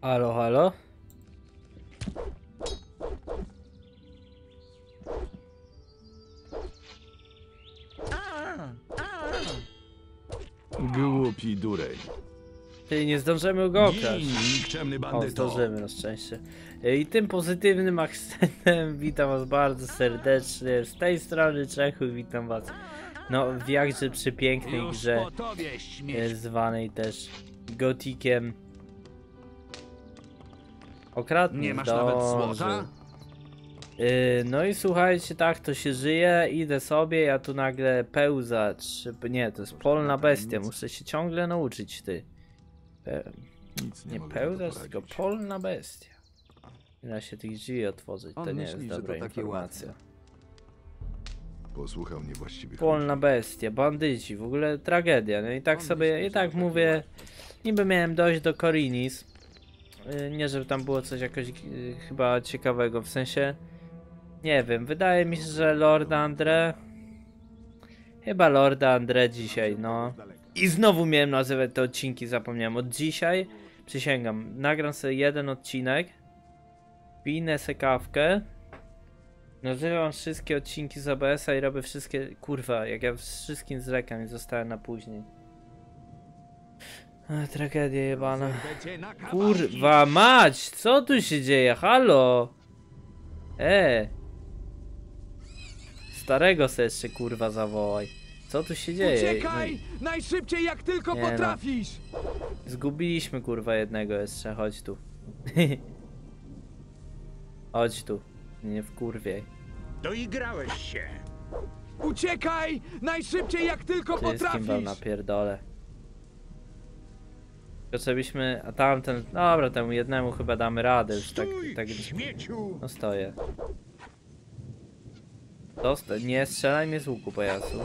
Halo, halo? Głupi durej. Ty, nie zdążymy go okraść. Nikczemny O, bandyto. zdążymy na szczęście. E, I tym pozytywnym akcentem witam was bardzo serdecznie. Z tej strony Czechu witam was. No, w jakże przepięknej Już grze, po tobie, e, zwanej też Gotikiem. Okradnie Nie masz nawet złota? Yy, no i słuchajcie, tak to się żyje, idę sobie, ja tu nagle pełzacz, nie, to jest polna bestia, muszę się ciągle nauczyć, ty. Pe Nic nie to pełzacz, tylko polna bestia. Nie da się tych drzwi otworzyć, to On nie myśli, jest dobra takie informacja. Posłuchał mnie właściwie. Polna bestia, bandyci, w ogóle tragedia, no i tak sobie, i tak mówię, niby miałem dojść do Korinis, nie żeby tam było coś jakoś yy, chyba ciekawego, w sensie, nie wiem, wydaje mi się, że Lord Andre, chyba Lorda Andre dzisiaj, no. I znowu miałem nazywać te odcinki, zapomniałem, od dzisiaj, przysięgam, nagram sobie jeden odcinek, pinę se kawkę, Nazywam wszystkie odcinki z OBS-a i robię wszystkie. Kurwa, jak ja wszystkim zrekam i zostałem na później. Tragedia jebana. Kurwa mać! Co tu się dzieje? Halo! E! Starego se jeszcze kurwa zawołaj. Co tu się dzieje? Uciekaj! Najszybciej jak tylko Nie no. potrafisz! Zgubiliśmy kurwa jednego jeszcze, chodź tu. chodź tu. Nie wkurwiej. Doigrałeś się. Uciekaj! Najszybciej jak tylko Wszystkim wam potrafisz! napierdolę. Żebyśmy, a tamten, dobra, temu jednemu chyba damy radę już tak, tak, no stoję. Dosta nie strzelaj mnie z łuku pojasu.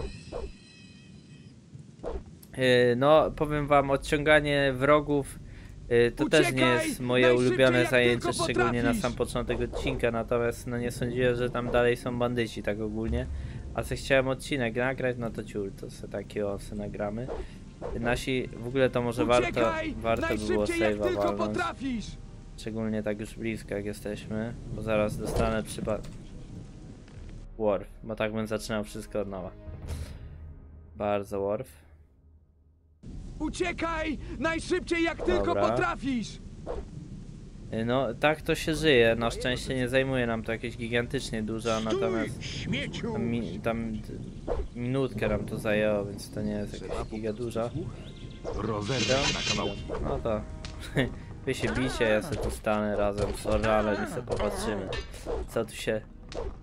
Yy, no, powiem wam, odciąganie wrogów yy, to też nie Uciekaj! jest moje ulubione zajęcie, szczególnie na sam początek odcinka, natomiast no nie sądziłem, że tam dalej są bandyci tak ogólnie. A co chciałem odcinek nagrać, no to ciul, to se taki osy nagramy. Nasi, w ogóle to może warto, warto by było Najszybciej jak save'a tylko walnąć. potrafisz! Szczególnie tak już blisko jak jesteśmy, bo zaraz dostanę przypad... Worf, bo tak bym zaczynał wszystko od nowa. Bardzo Worf. Uciekaj! Najszybciej jak tylko Dobra. potrafisz! No, tak to się żyje, na szczęście nie zajmuje nam to jakieś gigantycznie dużo, natomiast tam, mi, tam minutkę nam to zajęło, więc to nie jest jakaś giga duża. Rozerwę cię na kawałki. No to wy się bicie, ja sobie tu stanę razem z Oralem i sobie popatrzymy. Co tu się...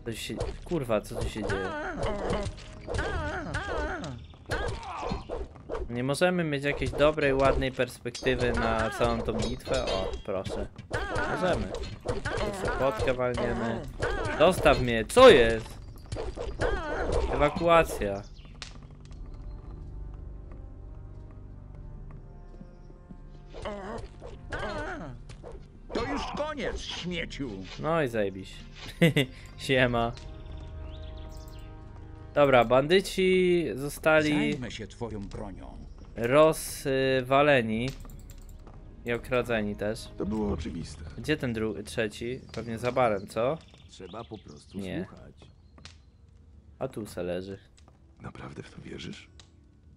Co tu się... Kurwa, co tu się dzieje? Nie możemy mieć jakiejś dobrej, ładnej perspektywy na całą tą bitwę? O, proszę. Możemy. Potkę walniemy. Dostaw mnie, co jest? Ewakuacja. To już koniec, śmieciu. No i zajebiś. Siema. Dobra, bandyci zostali Zajmę się twoją bronią. rozwaleni i okradzeni też. To było oczywiste. Gdzie ten drugi, trzeci? Pewnie za barem, co? Trzeba po prostu Nie. słuchać. A tu se leży. Naprawdę w to wierzysz?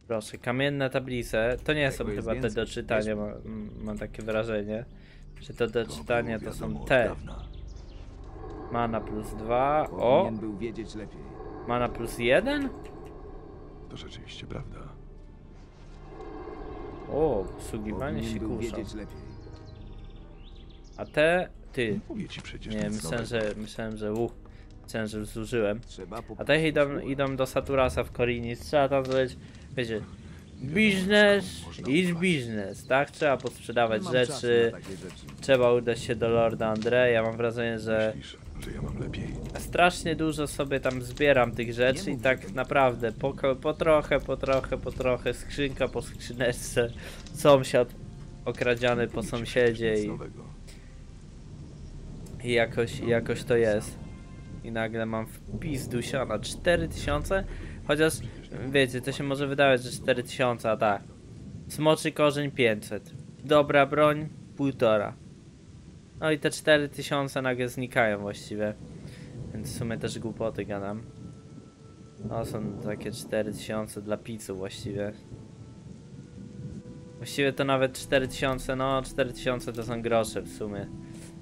Proszę, kamienne tablice. To nie są chyba te do czytania, ma, m- mam takie wrażenie. Że te do To czytania to są te. Mana plus dwa. O! Powinien był wiedzieć lepiej. Mana plus jeden? To rzeczywiście prawda. O, Powinien się lepiej. A te, ty. Mówię ci przecież Nie, myślałem, że, myślałem, że uch, myślałem, że zużyłem. A te idą, idą do Saturasa w Korinis, trzeba tam zrobić, wiecie, biznes is biznes, tak? Trzeba posprzedawać rzeczy, trzeba udać się do Lorda Andre, ja mam wrażenie, że Myślisz, że ja mam lepiej? strasznie dużo sobie tam zbieram tych rzeczy i tak naprawdę po, po trochę, po trochę, po trochę, skrzynka po skrzyneczce, sąsiad okradziany po sąsiedzie i. I jakoś, i jakoś to jest. I nagle mam wpis dusiana 4000, chociaż wiecie, to się może wydawać, że 4000, a tak. Smoczy korzeń 500. Dobra broń, półtora. No i te 4000 nagle znikają właściwie. Więc w sumie też głupoty gadam. No są takie 4000 dla pizzu właściwie. Właściwie to nawet 4000, no 4000 to są grosze w sumie.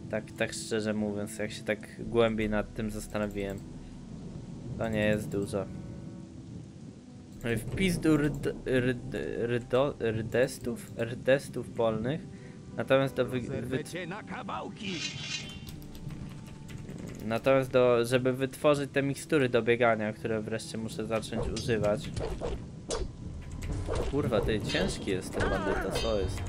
Tak, tak szczerze mówiąc, jak się tak głębiej nad tym zastanowiłem. To nie jest dużo. Wpis do rd, rd, rdo, rdestów, rdestów polnych. Natomiast do wy, wy! Natomiast do, żeby wytworzyć te mikstury do biegania, które wreszcie muszę zacząć używać. Kurwa, ty ciężki jest ten bandyta, co jest?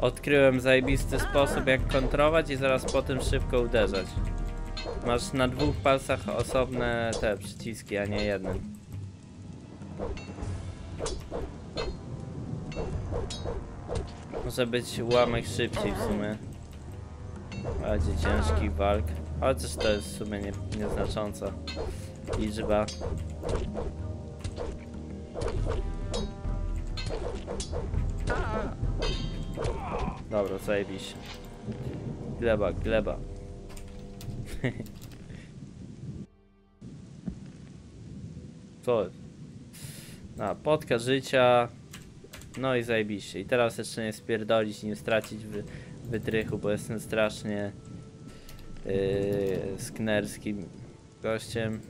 Odkryłem zajebisty sposób jak kontrować i zaraz po tym szybko uderzać. Masz na dwóch palcach osobne te przyciski, a nie jeden. Może być ułamek szybciej w sumie. Będzie ciężki walk. Chociaż to jest w sumie nie, nieznacząca liczba. Dobra, zajebiście. Gleba, gleba. Co? No, potka życia. No i zajebiście. I teraz jeszcze nie spierdolić, nie stracić wy, wytrychu, bo jestem strasznie yy, sknerskim gościem.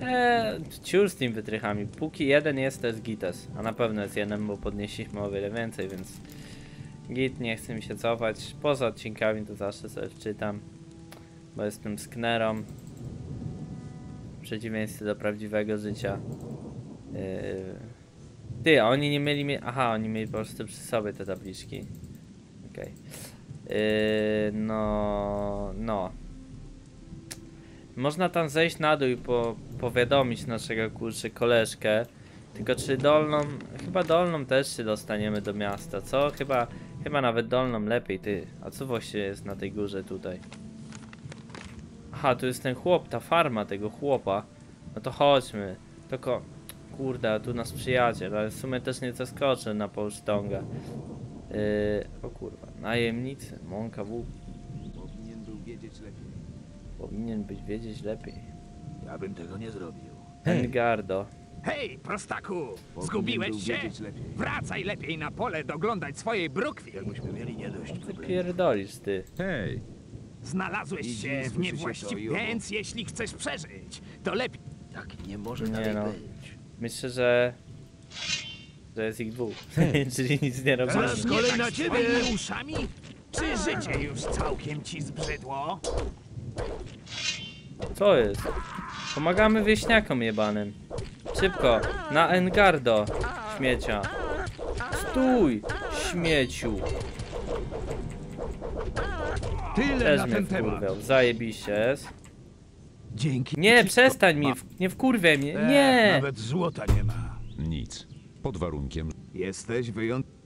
Eee, z tymi wytrychami. Póki jeden jest, to jest gites. A na pewno jest jeden, bo podnieśliśmy o wiele więcej, więc git nie chce mi się cofać. Poza odcinkami to zawsze sobie czytam, bo jestem sknerą. W przeciwieństwie do prawdziwego życia. Eee, ty, oni nie mieli... Mie Aha, oni mieli po prostu przy sobie te tabliczki. Okej. Eee, no... No. Można tam zejść na dół i po, powiadomić naszego kurczę koleżkę. Tylko czy dolną, chyba dolną też się dostaniemy do miasta, co? Chyba, chyba nawet dolną lepiej, ty. A co właściwie jest na tej górze tutaj? Aha, tu jest ten chłop, ta farma tego chłopa. No to chodźmy. Tylko, kurde, tu nasz przyjaciel, ale w sumie też nie zaskoczę na Polsztonga. Yy, o kurwa, najemnicy, mąka wół. Powinien był wiedzieć lepiej. Powinien być wiedzieć lepiej. Ja bym tego nie zrobił. Engardo. Hej, prostaku! Powinien Zgubiłeś się? lepiej. Wracaj lepiej na pole doglądać swojej brukwi. Jakbyśmy mieli nie dość problemu. Pierdolisz ty. Hej, Znalazłeś Widzi, się w słyszy się to i niewłaściwym... owo. Więc jeśli chcesz przeżyć, to lepiej... Tak nie może Nie dalej no. być. Myślę, że... Że jest ich dwóch. Czyli nic nie robimy. Nie kolej tak na ciebie. twoimi uszami? Czy życie już całkiem ci zbrzydło? Co jest? Pomagamy wieśniakom jebanym. Szybko, na Engardo, śmiecia. Stój, śmieciu. Tyle Też mnie wkurwiał, zajebiście jest. Dzięki. Nie, przestań mi, w- nie wkurwiaj mnie, nie! Nawet złota nie ma. nic. Pod warunkiem, Jesteś wyjątkowy.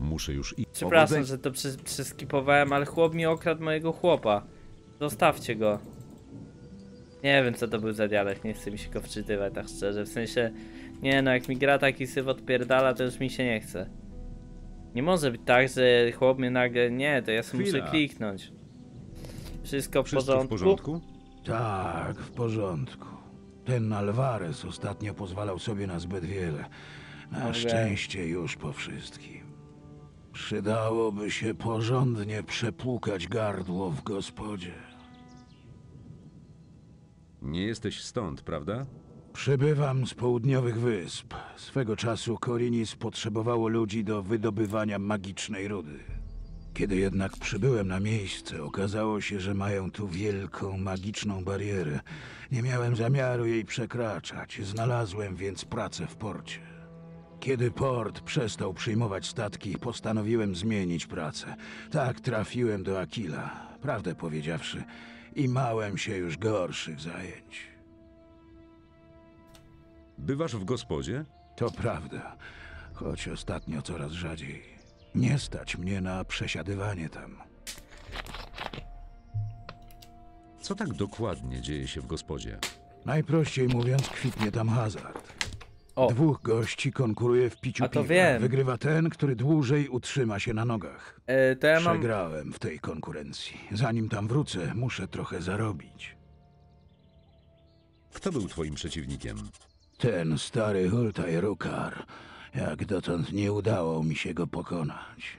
Muszę już iść. Przepraszam, że to przes- przeskipowałem, ale chłop mi okradł mojego chłopa. Zostawcie go. Nie wiem co to był za dialekt, nie chce mi się go wczytywać tak szczerze, w sensie... Nie no, jak mi gra taki syf odpierdala, to już mi się nie chce. Nie może być tak, że chłop mnie nagle... Nie, to ja sobie muszę kliknąć. Wszystko w Wszystko porządku? w porządku? Tak, w porządku. Ten Alvarez ostatnio pozwalał sobie na zbyt wiele. Na Okej. szczęście już po wszystkim. Przydałoby się porządnie przepłukać gardło w gospodzie. Nie jesteś stąd, prawda? Przybywam z południowych wysp. Swego czasu Korinis potrzebowało ludzi do wydobywania magicznej rudy. Kiedy jednak przybyłem na miejsce, okazało się, że mają tu wielką magiczną barierę. Nie miałem zamiaru jej przekraczać, znalazłem więc pracę w porcie. Kiedy port przestał przyjmować statki, postanowiłem zmienić pracę. Tak trafiłem do Akila. Prawdę powiedziawszy, i małem się już gorszych zajęć. Bywasz w gospodzie? To prawda, choć ostatnio coraz rzadziej. Nie stać mnie na przesiadywanie tam. Co tak dokładnie dzieje się w gospodzie? Najprościej mówiąc, kwitnie tam hazard. O. Dwóch gości konkuruje w piciu A to piwa. wiem. Wygrywa ten, który dłużej utrzyma się na nogach. E, to ja mam. Przegrałem w tej konkurencji. Zanim tam wrócę, muszę trochę zarobić. Kto był twoim przeciwnikiem? Ten stary Hultaj Rukar. Jak dotąd nie udało mi się go pokonać.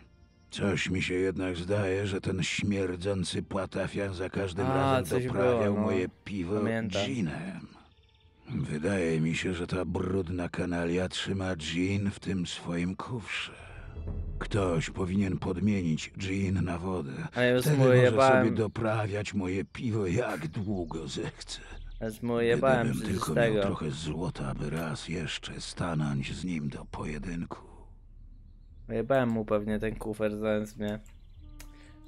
Coś mi się jednak zdaje, że ten śmierdzący płatafian za każdym A, razem coś doprawiał było, no. moje piwo Pamiętam. ginem. Wydaje mi się, że ta brudna kanalia trzyma gin w tym swoim kufrze. Ktoś powinien podmienić gin na wodę. A ja już Wtedy mu może jebałem. sobie doprawiać moje piwo jak długo zechce. Już mu jebałem Gdybym tylko z miał tego. trochę złota, by raz jeszcze stanąć z nim do pojedynku. Jebałem mu pewnie ten kufer zamiast mnie.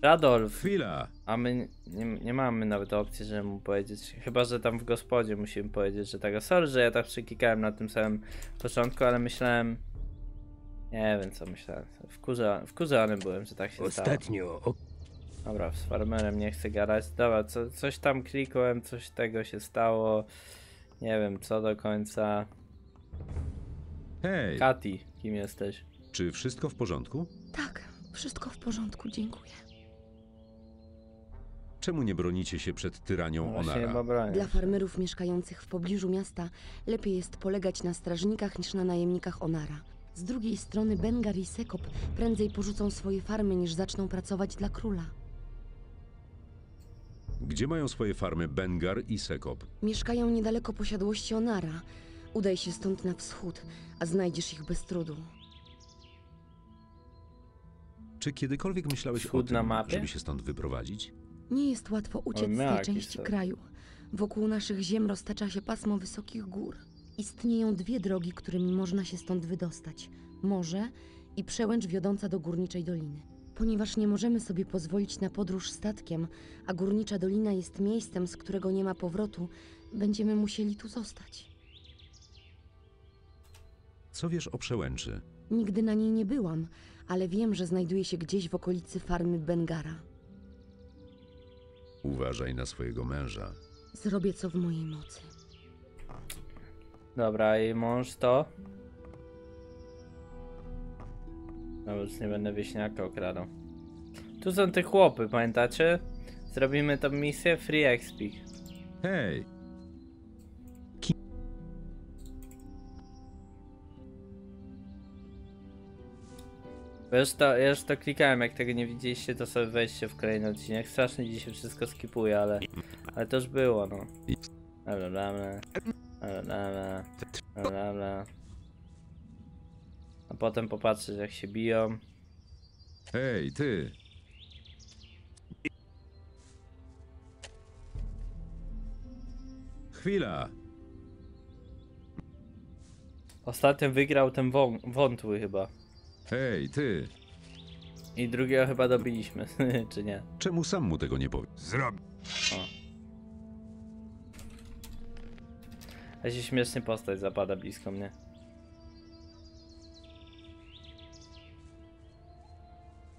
Radolf, Chwila! a my nie, nie mamy nawet opcji, żeby mu powiedzieć. Chyba, że tam w gospodzie musimy powiedzieć, że tak. Sorry, że ja tak przeklikałem na tym samym początku, ale myślałem. Nie wiem co myślałem. Wkurza, wkurzany byłem, że tak się stało. Ostatnio o Dobra, z farmerem nie chcę gadać. Dobra, co, coś tam klikłem, coś tego się stało. Nie wiem co do końca. Hej! Kati, kim jesteś? Czy wszystko w porządku? Tak, wszystko w porządku, dziękuję. Czemu nie bronicie się przed tyranią Właśnie Onara? bronię. Dla farmerów mieszkających w pobliżu miasta lepiej jest polegać na strażnikach niż na najemnikach Onara. Z drugiej strony Bengar i Sekop prędzej porzucą swoje farmy niż zaczną pracować dla króla. Gdzie mają swoje farmy Bengar i Sekop? Mieszkają niedaleko posiadłości Onara. Udaj się stąd na wschód, a znajdziesz ich bez trudu. Czy kiedykolwiek myślałeś Wschód o tym, na mapie? żeby się stąd wyprowadzić? Nie jest łatwo uciec z tej jakiś części kraju. Wokół naszych ziem roztacza się pasmo wysokich gór. Istnieją dwie drogi, którymi można się stąd wydostać: morze i przełęcz wiodąca do górniczej doliny. Ponieważ nie możemy sobie pozwolić na podróż statkiem, a górnicza dolina jest miejscem, z którego nie ma powrotu, będziemy musieli tu zostać. Co wiesz o przełęczy? Nigdy na niej nie byłam, ale wiem, że znajduje się gdzieś w okolicy farmy Bengara. Uważaj na swojego męża. Zrobię co w mojej mocy. Dobra, i mąż to? No już nie będę wieśniaka okradał. Tu są te chłopy, pamiętacie? Zrobimy tą misję Free XP. Hej! Bo już to, ja już to klikałem, jak tego nie widzieliście, to sobie wejdźcie w kolejny odcinek. Strasznie dzisiaj wszystko skipuję, ale, ale to już było, no. Bla. Bla bla bla. Bla bla bla. A potem popatrzeć jak się biją. Hej, ty! Chwila! Ostatnio wygrał ten wą- wątły chyba. Hej, ty! I drugiego chyba dobiliśmy, czy nie? Czemu sam mu tego nie powie? Zrob. A się śmiesznie postać zapada blisko mnie.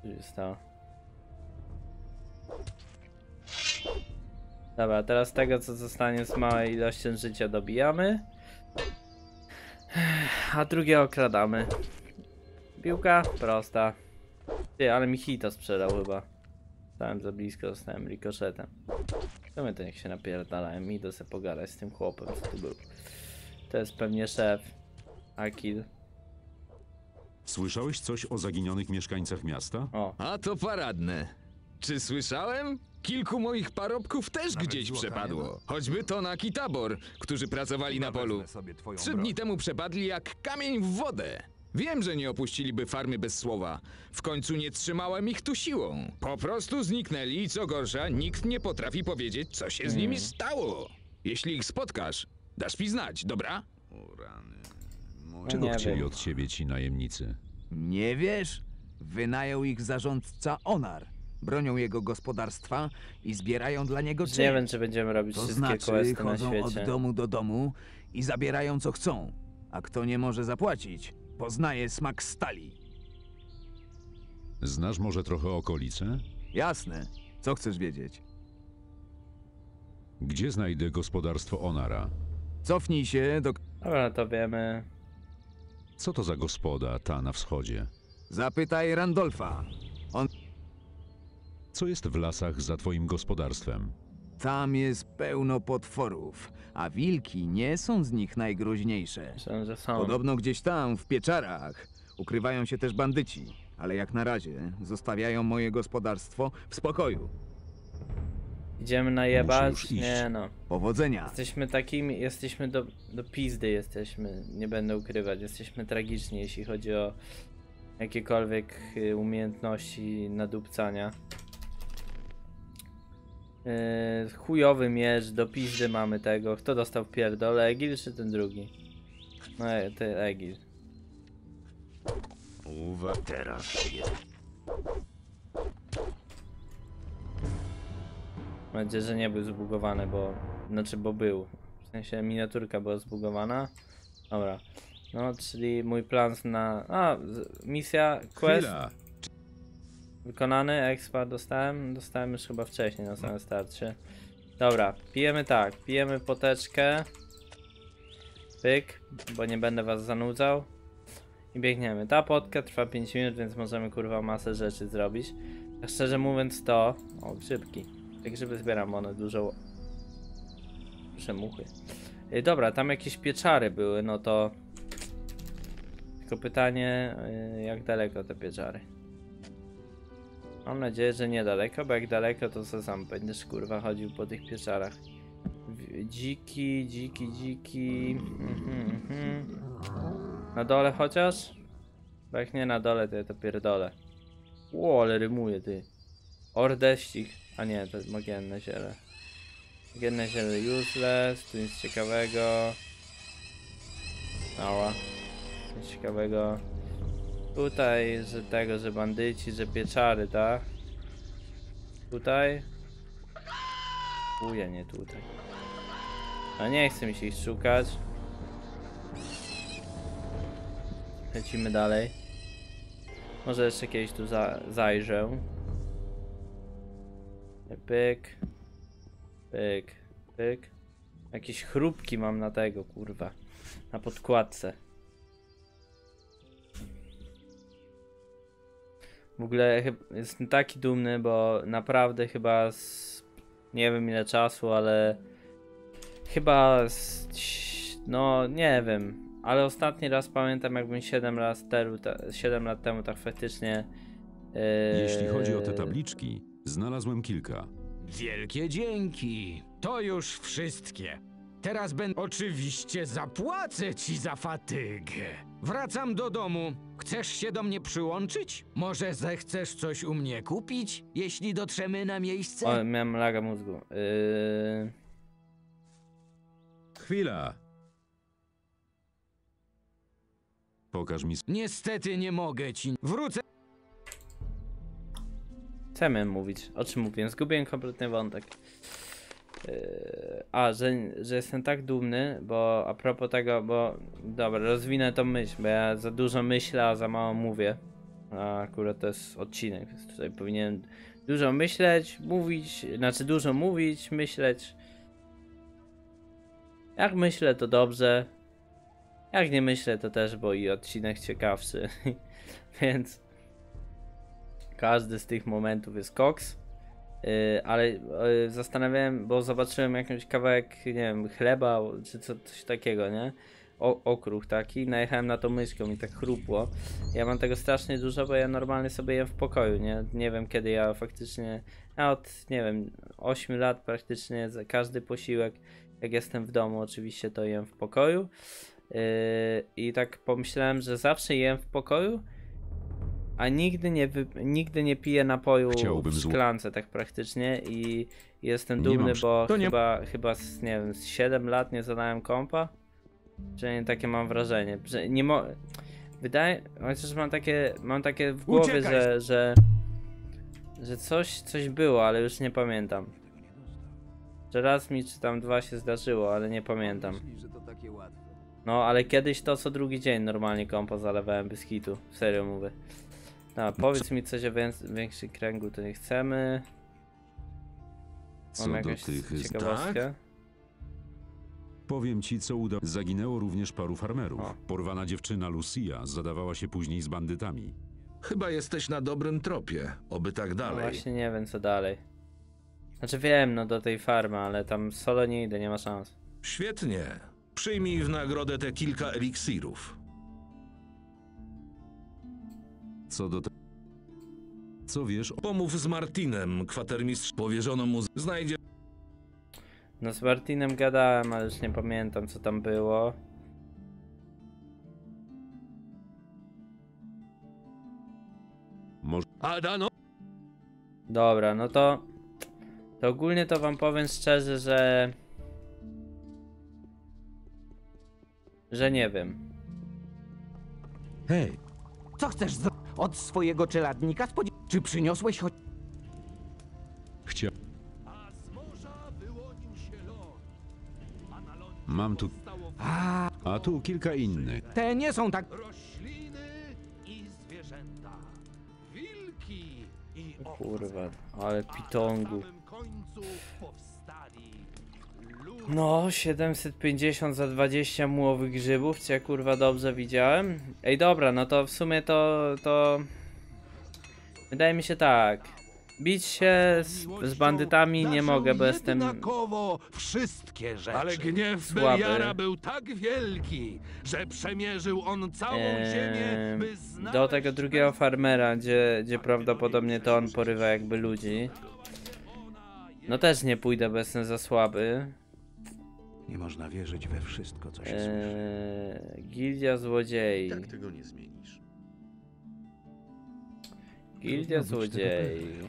Co się stało? Dobra, teraz tego co zostanie z małej ilością życia dobijamy. A drugie okradamy. Piłka prosta. Ty, ale mi hita sprzedał chyba. Stałem za blisko, zostałem rikoszetem. To my to niech się napierdalałem. Idę sobie pogadać z tym chłopem, co tu był. To jest pewnie szef. Akil. Słyszałeś coś o zaginionych mieszkańcach miasta? O, A to paradne. Czy słyszałem? Kilku moich parobków też gdzieś przepadło. Choćby to na Kitabor, którzy pracowali na polu. Trzy dni temu przepadli jak kamień w wodę. Wiem, że nie opuściliby farmy bez słowa. W końcu nie trzymałem ich tu siłą. Po prostu zniknęli i co gorsza, nikt nie potrafi powiedzieć, co się z nimi stało. Jeśli ich spotkasz, dasz mi znać, dobra? Czego nie chcieli wiem. od ciebie ci najemnicy? Nie wiesz? Wynajął ich zarządca Onar. Bronią jego gospodarstwa i zbierają dla niego Nie wiem, czy będziemy robić To wszystkie znaczy questy na chodzą od świecie. domu do domu i zabierają co chcą. A kto nie może zapłacić, poznaje smak stali. Znasz może trochę okolice? Jasne. Co chcesz wiedzieć? Gdzie znajdę gospodarstwo Onara? Cofnij się do... Dobra, to wiemy. Co to za gospoda ta na wschodzie? Zapytaj Randolfa. Co jest w lasach za twoim gospodarstwem? Tam jest pełno potworów, a wilki nie są z nich najgroźniejsze. Myślę, że są. Podobno gdzieś tam, w pieczarach, ukrywają się też bandyci, ale jak na razie zostawiają moje gospodarstwo w spokoju. Idziemy najebać? już iść. Nie no. Powodzenia! Jesteśmy takimi, jesteśmy do, do pizdy jesteśmy, nie będę ukrywać. Jesteśmy tragiczni, jeśli chodzi o jakiekolwiek y, umiejętności nadupcania. Yy, chujowy miecz, do pizdy mamy tego. Kto dostał pierdolę, Egil czy ten drugi? No, e, ty Egil. Uwa teraz Mam nadzieję, że nie był zbugowany, bo... Znaczy, bo był. W sensie miniaturka była zbugowana. Dobra. No, czyli mój plan na... A, misja, quest Chwila! Wykonany, expa dostałem. Dostałem już chyba wcześniej na samym starcie. Dobra, pijemy tak. Pijemy poteczkę. Pyk, bo nie będę was zanudzał. I biegniemy. Ta potka trwa 5 minut, więc możemy kurwa masę rzeczy zrobić. A szczerze mówiąc to... O, grzybki. Te grzyby zbieram, bo one dużo... Przemuchy. Ej, dobra, tam jakieś pieczary były, no to... Tylko pytanie, y, jak daleko te pieczary? Mam nadzieję, że niedaleko, bo jak daleko, to co sam będziesz kurwa chodził po tych pieczarach. Dziki, dziki, dziki. Mhm, mhm. Na dole chociaż? Bo jak nie na dole, to ja to pierdolę. Ło, ale rymuje ty. Ordeścik. A nie, to jest magienne ziele. Magienne ziele useless, tu nic ciekawego. Mała. Nic ciekawego. Tutaj, że tego, że bandyci, że pieczary, tak? Tutaj? Chuje, nie tutaj. A nie chce mi się ich szukać. Lecimy dalej. Może jeszcze kiedyś tu za zajrzę. Pyk. Pyk. Pyk. Jakieś chrupki mam na tego, kurwa. Na podkładce. W ogóle jestem taki dumny, bo naprawdę chyba z, nie wiem ile czasu, ale chyba z, no nie wiem, ale ostatni raz pamiętam jakbym 7 lat temu, ta, 7 lat temu tak faktycznie e, Jeśli chodzi o te tabliczki, znalazłem kilka. Wielkie dzięki. To już wszystkie. Teraz będę. Oczywiście zapłacę ci za fatygę. Wracam do domu. Chcesz się do mnie przyłączyć? Może zechcesz coś u mnie kupić, jeśli dotrzemy na miejsce? O, miałem laga mózgu. Yy... Chwila! Pokaż mi Niestety nie mogę ci. Wrócę. Co miałem mówić? O czym mówiłem? Zgubiłem kompletny wątek. Yy, a, że, że jestem tak dumny, bo a propos tego, bo dobra, rozwinę tą myśl, bo ja za dużo myślę, a za mało mówię. A akurat to jest odcinek, więc tutaj powinienem dużo myśleć, mówić, znaczy dużo mówić, myśleć. Jak myślę, to dobrze. Jak nie myślę, to też, bo i odcinek ciekawszy. więc każdy z tych momentów jest koks. Yy, ale yy, zastanawiałem, bo zobaczyłem jakiś kawałek, nie wiem, chleba czy co, coś takiego, nie? O, okruch taki, najechałem na to myszką i tak chrupło. Ja mam tego strasznie dużo, bo ja normalnie sobie jem w pokoju, nie? Nie wiem kiedy ja faktycznie, ja od, nie wiem, 8 lat praktycznie za każdy posiłek, jak jestem w domu oczywiście, to jem w pokoju. Yy, I tak pomyślałem, że zawsze jem w pokoju, a nigdy nie, wy, nigdy nie piję napoju Chciałbym w zło- szklance tak praktycznie i jestem Nie dumny, mam- bo to nie- chyba, chyba z, nie wiem, z 7 lat nie zadałem kompa. Przynajmniej takie mam wrażenie. Że nie mo... Wydaje... Chociaż mam takie... Mam takie w głowie, Uciekaj! że... że... Że coś, coś było, ale już nie pamiętam. Że raz mi czy tam dwa się zdarzyło, ale nie pamiętam. No, ale kiedyś to co drugi dzień normalnie kompo zalewałem bez kitu. Serio mówię. No, powiedz mi coś o wię- większym kręgu, to nie chcemy. Co Mam do jakąś tych... ciekawostkę. Powiem ci, co udało. Zaginęło również paru farmerów. O. Porwana dziewczyna Lucia zadawała się później z bandytami. Chyba jesteś na dobrym tropie. Oby tak No dalej. właśnie nie wiem co dalej. Znaczy wiem, no do tej farmy, ale tam solo nie idę, nie ma szans. Świetnie. Przyjmij w nagrodę te kilka eliksirów. Co do... Te... Co wiesz o... Pomów z Martinem, kwatermistrz. Powierzono mu. z- Znajdzie. No z Martinem gadałem, ale już nie pamiętam co tam było. Może... Adano! Dobra, no to... To ogólnie to wam powiem szczerze, że... Że nie wiem. Hej, co chcesz z... od swojego czeladnika? Spodzi... Czy przyniosłeś choć... Chcia... Mam tu... A, A tu kilka innych. te nie są tak... rośliny i zwierzęta, wilki i O kurwa, ale pitongów. Na samym końcu ludzie. No, 750 za 20 mułowych grzybów, ja kurwa dobrze widziałem? Ej, dobra, no to w sumie to, to... Wydaje mi się tak. Bić się z, z bandytami nie mogę, bo jestem... Wszystkie rzeczy. Ale gniew Słaby. Beliara był tak wielki, że przemierzył on całą ziemię, by Eee, znaleźć do tego drugiego farmera, gdzie, gdzie prawdopodobnie to on porywa jakby ludzi. No też nie pójdę, bo jestem za słaby. Nie można wierzyć we wszystko, co się słyszy. Eee, gildia złodziei. Jak tego nie zmienisz? Gildia Trudno być tego złodziei.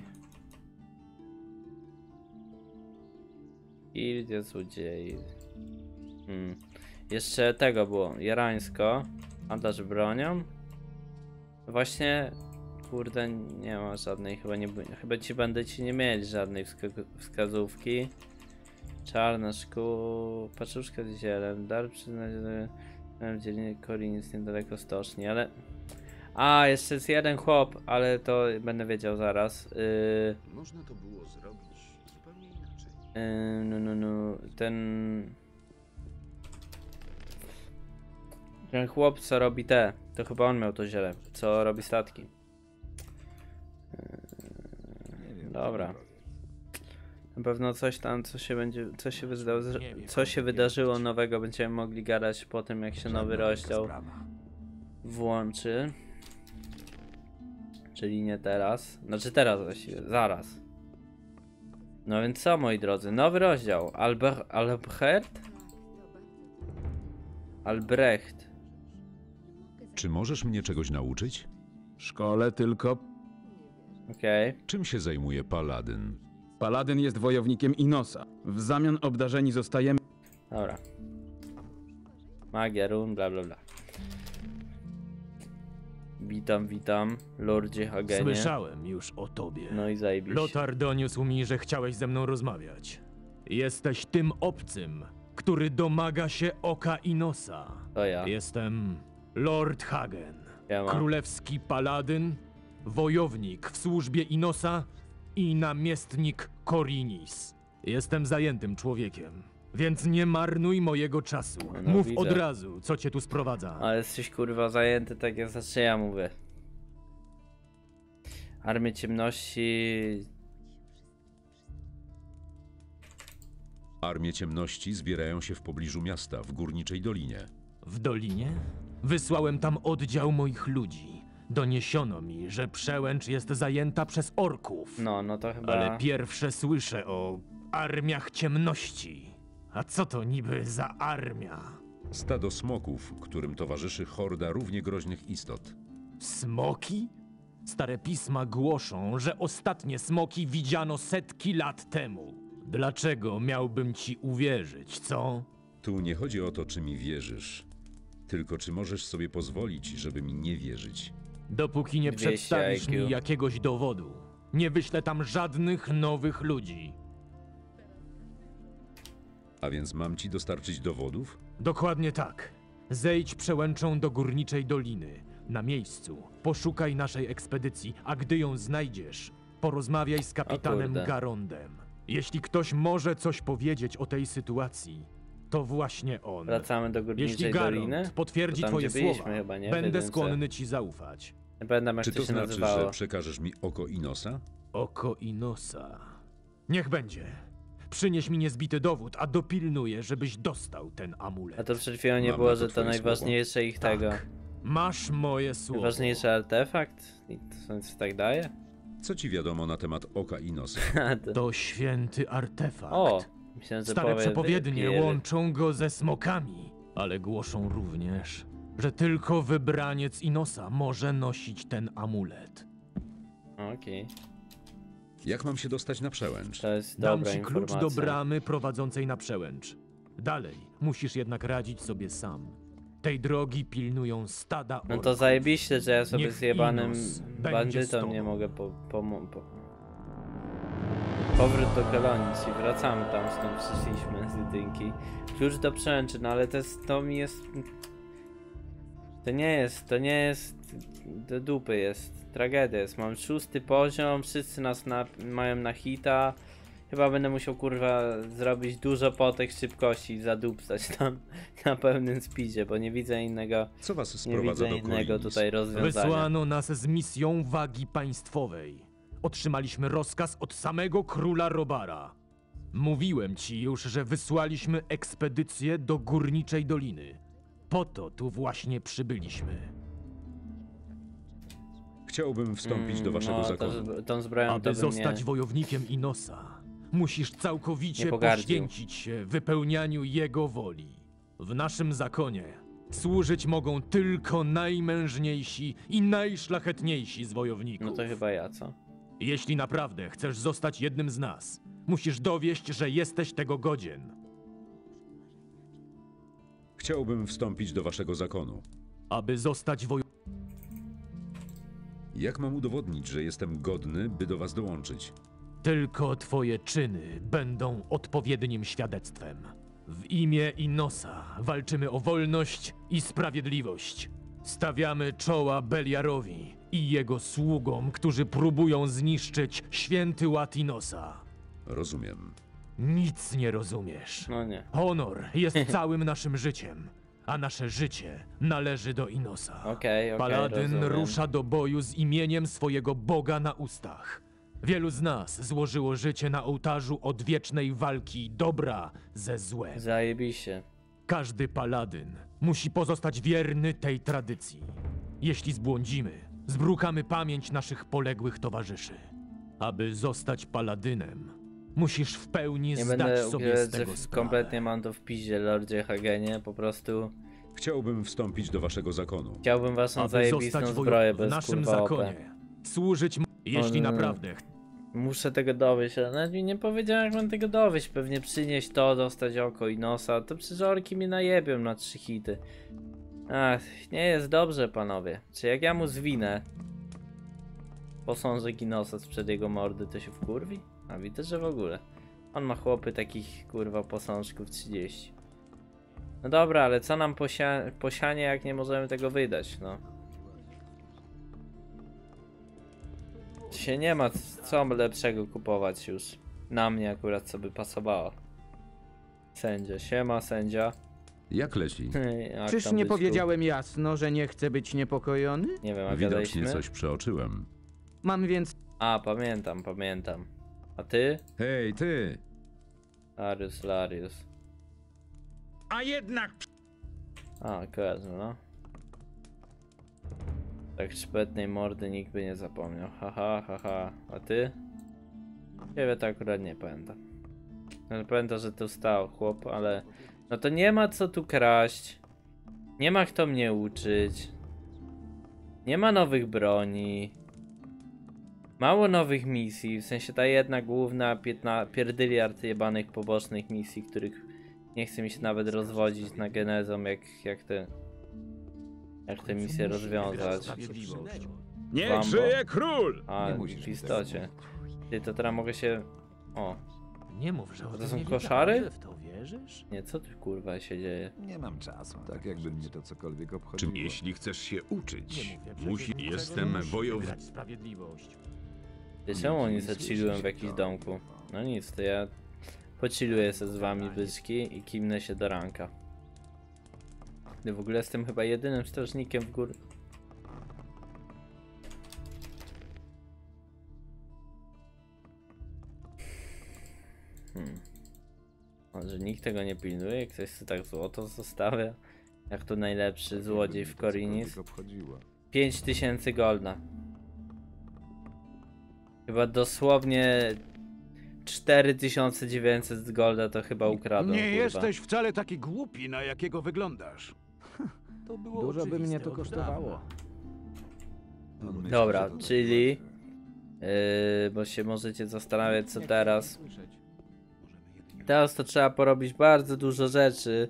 Gildia złodziei. Hmm. Jeszcze tego było. Jarańsko. Handlarz bronią. Właśnie. Kurde, nie ma żadnej, chyba nie, chyba ci bandyci nie mieli żadnej wska- wskazówki. Czarna szkół, paczuszka z zielem, dar przyznać w dzielnicy Korinic niedaleko stoczni, ale a, jeszcze jest jeden chłop, ale to będę wiedział zaraz. Yy, Można to było zrobić zupełnie inaczej. yy, no, no, no, ten... Ten chłop, co robi te, to chyba on miał to ziele, co robi statki. Yy, dobra. Na pewno coś tam, co się będzie, co się, co się wydarzyło nowego, będziemy mogli gadać po tym, jak się nowy rozdział włączy. Czyli nie teraz. Znaczy teraz właściwie, zaraz. No więc co moi drodzy, nowy rozdział. Alber Albrecht? Albrecht. Czy możesz mnie czegoś nauczyć? Szkole tylko. Okej. Czym się zajmuje paladyn? Paladyn jest wojownikiem Inosa. W zamian obdarzeni zostajemy. Dobra. Magia, run, bla bla bla. Witam, witam, Lordzie Hagenie. Słyszałem już o tobie. No i zajebiście. Lotar doniósł mi, że chciałeś ze mną rozmawiać. Jesteś tym obcym, który domaga się oka i nosa. To ja. Jestem Lord Hagen, Siema. królewski paladyn, wojownik w służbie Inosa i namiestnik Korinis. Jestem zajętym człowiekiem, więc nie marnuj mojego czasu. No, Mów widzę. od razu, co cię tu sprowadza. Ale jesteś kurwa zajęty, tak jak zawsze ja mówię. Armię ciemności. Armie ciemności zbierają się w pobliżu miasta, w Górniczej Dolinie. W Dolinie? Wysłałem tam oddział moich ludzi. Doniesiono mi, że przełęcz jest zajęta przez orków. No, no to chyba. Ale pierwsze słyszę o armiach ciemności. A co to niby za armia? Stado smoków, którym towarzyszy horda równie groźnych istot. Smoki? Stare pisma głoszą, że ostatnie smoki widziano setki lat temu. Dlaczego miałbym ci uwierzyć, co? Tu nie chodzi o to, czy mi wierzysz, tylko czy możesz sobie pozwolić, żeby mi nie wierzyć. Dopóki nie 200 przedstawisz mi IQ. jakiegoś dowodu, nie wyślę tam żadnych nowych ludzi. A więc mam ci dostarczyć dowodów? Dokładnie tak. Zejdź przełęczą do górniczej doliny. Na miejscu. Poszukaj naszej ekspedycji, a gdy ją znajdziesz, porozmawiaj z kapitanem kurde. Garondem. Jeśli ktoś może coś powiedzieć o tej sytuacji, to właśnie on. Wracamy do Jeśli Górniczej Garond Doliny. potwierdzi To tam, twoje gdzie byliśmy słowa, chyba, nie? Będę skłonny ci zaufać. Nie pamiętam jak Czy to to się znaczy, nazywało. że przekażesz mi oko Inosa? Oko i nosa. Niech będzie. Przynieś mi niezbity dowód, a dopilnuję, żebyś dostał ten amulet. A to przed chwilą nie Mam było, na to że to twoje najważniejsze ich Tak. tego. Masz moje słowo. Najważniejszy artefakt? I to co tak daje? Co ci wiadomo na temat oka Inosa? To- To święty artefakt. O! Myślałem, że Stare powie przepowiednie łączą go ze smokami, ale głoszą również, że tylko wybraniec Inosa może nosić ten amulet. Okej, Jak mam się dostać na przełęcz? to jest Dam dobra ci klucz do informacja. bramy prowadzącej na przełęcz. Dalej, musisz jednak radzić sobie sam. Tej drogi pilnują stada No to zajebiście, że ja sobie Niech z jebanym Inos będzie z bandytą tobą. nie mogę po, pomo- po... Powrót do kolonii, czyli wracamy tam, skąd przyszliśmy z jedynki. Klucz do przęczy, no ale to, jest, to mi jest... To nie jest, to nie jest... Do dupy jest, tragedia jest. Mam szósty poziom, wszyscy nas na, mają na hita. Chyba będę musiał kurwa zrobić dużo potek szybkości i zadupstać tam na pełnym speedzie, bo nie widzę innego Co was nie sprowadza widzę do innego tutaj rozwiązania. Wysłano nas z misją wagi państwowej. Otrzymaliśmy rozkaz od samego króla Robara. Mówiłem ci już, że wysłaliśmy ekspedycję do górniczej doliny. Po to tu właśnie przybyliśmy. Chciałbym wstąpić do waszego no, zakonu. To, z- tą zbroją to Aby bym zostać nie... wojownikiem Inosa, musisz Nie całkowicie pogardził. poświęcić się wypełnianiu jego woli. W naszym zakonie służyć mogą tylko najmężniejsi i najszlachetniejsi z wojowników. No to chyba ja, co? Jeśli naprawdę chcesz zostać jednym z nas, musisz dowieść, że jesteś tego godzien. Chciałbym wstąpić do waszego zakonu. Aby zostać woj... Jak mam udowodnić, że jestem godny, by do was dołączyć? Tylko twoje czyny będą odpowiednim świadectwem. W imię Inosa walczymy o wolność i sprawiedliwość. Stawiamy czoła Beliarowi i jego sługom, którzy próbują zniszczyć święty ład Inosa. Rozumiem. Nic nie rozumiesz. No nie. Honor jest całym naszym życiem, a nasze życie należy do Inosa. Okej, okej, Paladyn rozumiem. rusza do boju z imieniem swojego Boga na ustach. Wielu z nas złożyło życie na ołtarzu odwiecznej walki dobra ze złem. Zajebiście. Każdy paladyn musi pozostać wierny tej tradycji. Jeśli zbłądzimy, zbrukamy pamięć naszych poległych towarzyszy. Aby zostać paladynem, musisz w pełni Nie zdać będę sobie z tego sprawę. kompletnie mam to w piździe, Lordzie Hagenie, po prostu Chciałbym wstąpić do waszego zakonu. chciałbym waszą Aby zajebistą zbroję bez w naszym kurwa OP. zakonie. Służyć, jeśli On- naprawdę Muszę tego dowieść, ale nawet mi nie powiedziałem jak mam tego dowieść. Pewnie przynieść to, dostać oko i nosa, to przecież orki mi najebią na trzy hity. Ach, nie jest dobrze panowie. Czy jak ja mu zwinę posążek i nosa sprzed jego mordy, to się wkurwi? A widzę, że w ogóle. On ma chłopy takich kurwa posążków 30. No dobra, ale co nam posia posianie, jak nie możemy tego wydać, no. Się nie ma co lepszego kupować już. Na mnie akurat co by pasowało. Sędzia, siema sędzia. Jak leci? Jak Czyż tam nie powiedziałem jasno, że nie chcę być niepokojony? Nie wiem, a Widocznie gadaliśmy? coś przeoczyłem. Mam więc A, pamiętam, pamiętam. A ty? Hej, ty! Larius, Larius. A jednak A, kojarzę, no. Tak szpetnej mordy nikt by nie zapomniał. Haha, haha. A ty? Ciebie to akurat nie pamiętam. No, Pamiętam, że tu stał chłop, ale... No to nie ma co tu kraść. Nie ma kto mnie uczyć. Nie ma nowych broni. Mało nowych misji, w sensie ta jedna główna, piętna, pierdyliard jebanych pobocznych misji, których Nie chce mi się nawet rozwodzić na genezą, jak, jak te... Jak te misje rozwiązać. Niech Wambo. żyje król! A, Nie w istocie. Ty, to teraz mogę się... O, Nie mów, że To są nie koszary? Wierzysz? nie, co tu kurwa się dzieje? Nie mam czasu. Tak jakby mnie to cokolwiek Czy obchodziło. jeśli chcesz się uczyć, mówię, musi... Jestem wojownikiem. sprawiedliwość. Czemu oni zachillują w jakimś domku? No nic, to ja pochilluję se z wami byczki i kimnę się do ranka. Ty, w ogóle jestem chyba jedynym strażnikiem w gór... Hmm. Może nikt tego nie pilnuje? Ktoś sobie tak złoto zostawia? Jak to najlepszy złodziej w Korinis? obchodziło. 5000 golda. Chyba dosłownie 4900 golda to chyba ukradł. Nie kurwa. jesteś wcale taki głupi, na jakiego wyglądasz. To było Dużo by mnie to kosztowało. myśli, Dobra, że czyli-. Yy, bo się możecie zastanawiać co teraz. Teraz to trzeba porobić bardzo dużo rzeczy.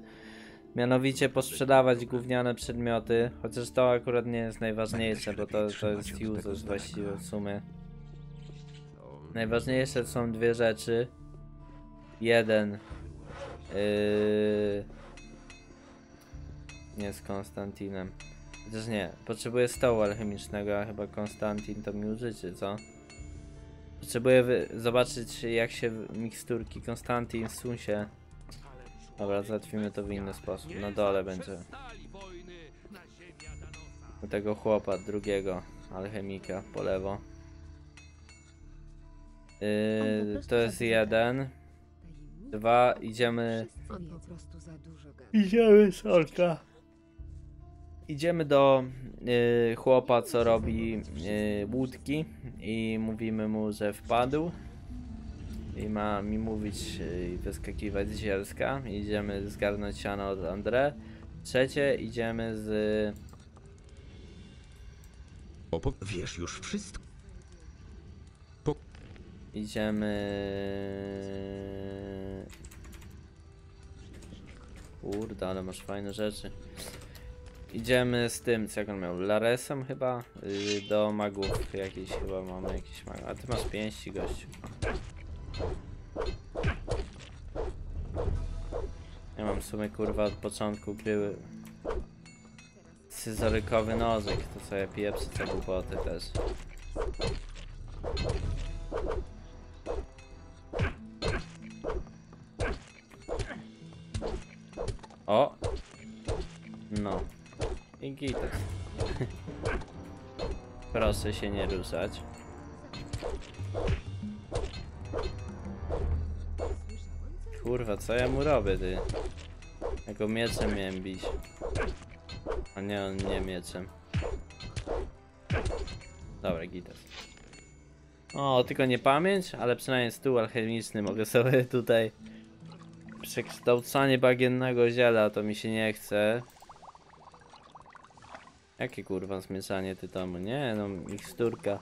Mianowicie posprzedawać gówniane przedmioty. Chociaż to akurat nie jest najważniejsze, bo to, to jest useless właściwie w sumie. Najważniejsze są dwie rzeczy. Jeden. Yy, nie z Konstantinem. Chociaż nie, potrzebuję stołu alchemicznego, a chyba Konstantin to mi użyczy, co? Potrzebuję zobaczyć jak się w- miksturki Konstantin susie. Dobra, załatwimy to w inny sposób. Na dole będzie. U tego chłopa, drugiego alchemika po lewo. Yy, to jest jeden. Dwa, idziemy. Idziemy, solka. Idziemy do y, chłopa, co robi y, łódki i mówimy mu, że wpadł. I ma mi mówić y, i wyskakiwać z zielska. Idziemy zgarnąć siano od André. Trzecie, idziemy z... Opo... Wiesz już wszystko. Idziemy... Kurde, ale masz fajne rzeczy. Idziemy z tym, co jak on miał, Laresem chyba, yy, do magów jakiś chyba mamy jakiś mag. A ty masz pięści, gościu. Ja mam w sumie kurwa od początku gry scyzorykowy nożyk, to co ja pieprzę te głupoty też. O! No. I. Proszę się nie ruszać. Kurwa, co ja mu robię, ty? Ja go mieczem miałem bić. A nie, on nie mieczem. Dobra, gites. O, tylko nie pamięć, ale przynajmniej stół alchemiczny mogę sobie tutaj Przekształcanie bagiennego ziela to mi się nie chce. Jakie kurwa zmieszanie tytonu? Nie no, miksturka.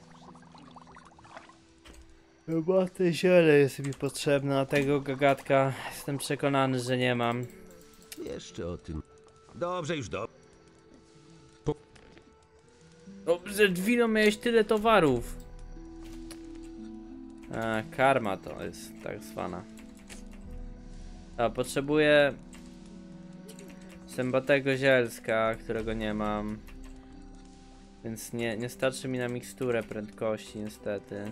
Chyba te ziele jest mi potrzebne, a tego gagatka jestem przekonany, że nie mam. Jeszcze o tym. Dobrze, już do. O, przed chwilą miałeś tyle towarów. A, karma to jest tak zwana. A, potrzebuję zębatego zielska, którego nie mam. Więc nie, nie starczy mi na miksturę prędkości, niestety.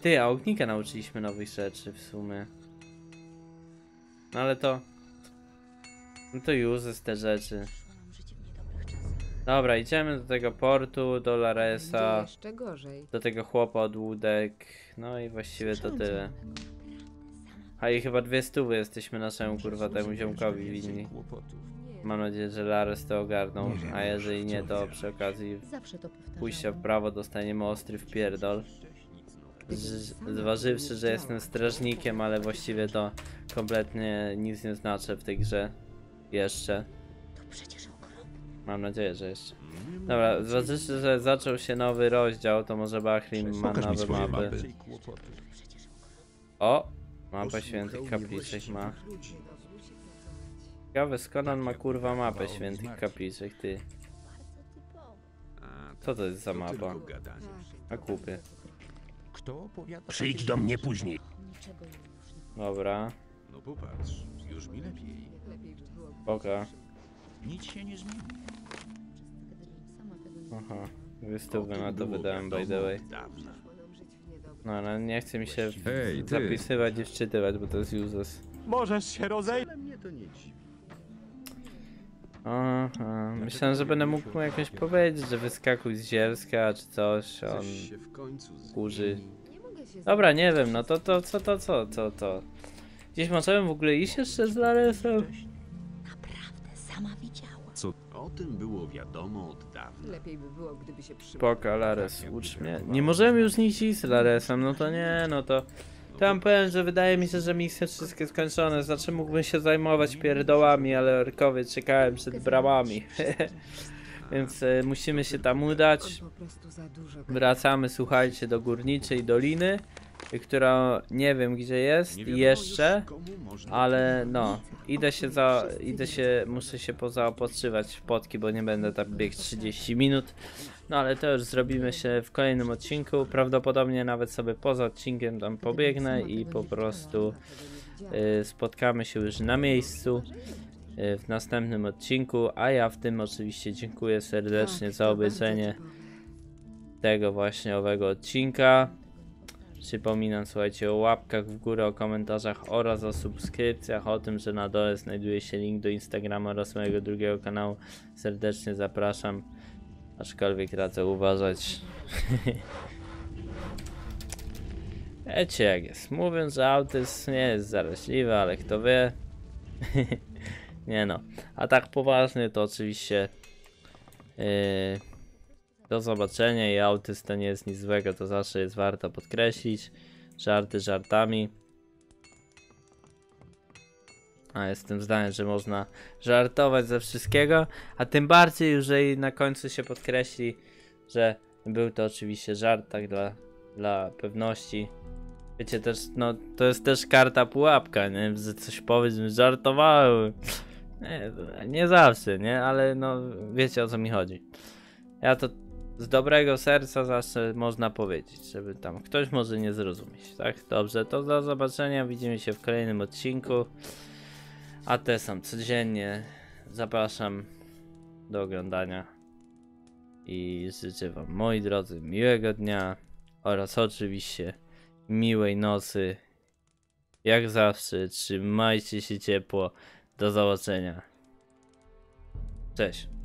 Ty, a ognika nauczyliśmy nowych rzeczy w sumie. No ale to... No to uses te rzeczy. Dobra, idziemy do tego portu, do Laresa, do tego chłopa od łódek, no i właściwie to tyle. A i chyba dwie stówy jesteśmy naszemu kurwa temu ziomkowi winni. Mam nadzieję, że Lares to ogarnął, a jeżeli nie, to przy okazji pójścia w prawo dostaniemy ostry w pierdol. Z- Zważywszy, że jestem strażnikiem, ale właściwie to kompletnie nic nie znaczę w tej grze. Jeszcze. To przecież okropne. Mam nadzieję, że jeszcze. Dobra, zważywszy, że zaczął się nowy rozdział, to może Bachrim ma nowe mapy. O! Mapa świętych Posłuchał kapliczek ma. Ciekawe skąd on ma kurwa mapę świętych kapliczek, ty. Co to jest za mapa? A kupy. Przyjdź do mnie później. Dobra, No popatrz, już mi lepiej. poka. Nic się nie zmieni. Aha, stówy na to wydałem by the way. dawna. No ale nie chce mi się Hej, ty. zapisywać i wczytywać, bo to jest useless. Możesz się rozejrzeć. Ale mnie to nie dziwi. Aha, myślałem, że będę mógł mu jakoś powiedzieć, że wyskakuj z zielska czy coś, on Coś się w końcu kurzy. Dobra, nie wiem, no to to, co to, co, co to? Gdzieś możemy w ogóle iść jeszcze z Laresem? O tym było wiadomo od dawna. Lepiej by było, gdyby się przy... Spoko, Lares, ucz mnie. Nie możemy już nic iść z Laresem, no to nie, no to... To ja powiem, że wydaje mi się, że misje wszystkie skończone, znaczy mógłbym się zajmować pierdołami, ale orkowie czekałem przed bramami. Więc e, musimy się tam udać. Wracamy, słuchajcie, do Górniczej Doliny, która nie wiem gdzie jest jeszcze, ale no, idę się za, idę się, muszę się pozaopatrywać w potki, bo nie będę tak biegł 30 minut. No ale to już zrobimy się w kolejnym odcinku, prawdopodobnie nawet sobie poza odcinkiem tam pobiegnę i po prostu y, spotkamy się już na miejscu y, w następnym odcinku, a ja w tym oczywiście dziękuję serdecznie Tak, za obejrzenie tego właśnie owego odcinka. Przypominam, słuchajcie, o łapkach w górę, o komentarzach oraz o subskrypcjach, o tym, że na dole znajduje się link do Instagrama oraz mojego drugiego kanału. Serdecznie zapraszam, aczkolwiek radzę uważać. Wiecie jak jest. Mówiąc, że autyzm nie jest zaraźliwy, ale kto wie. nie no. A tak poważnie to oczywiście yy, do zobaczenia i autyzm to nie jest nic złego, to zawsze jest warto podkreślić. Żarty żartami. A jestem zdania, że można żartować ze wszystkiego, a tym bardziej, jeżeli na końcu się podkreśli, że był to oczywiście żart, tak dla, dla pewności. Wiecie też, no to jest też karta pułapka, nie? Że coś powiedz, że żartowałem. Nie, nie zawsze, nie? Ale no wiecie o co mi chodzi. Ja to z dobrego serca zawsze można powiedzieć, żeby tam ktoś może nie zrozumieć, tak? Dobrze, to do zobaczenia, widzimy się w kolejnym odcinku. A te są codziennie. Zapraszam do oglądania. I życzę Wam, moi drodzy, miłego dnia oraz oczywiście miłej nocy. Jak zawsze, trzymajcie się ciepło. Do zobaczenia. Cześć.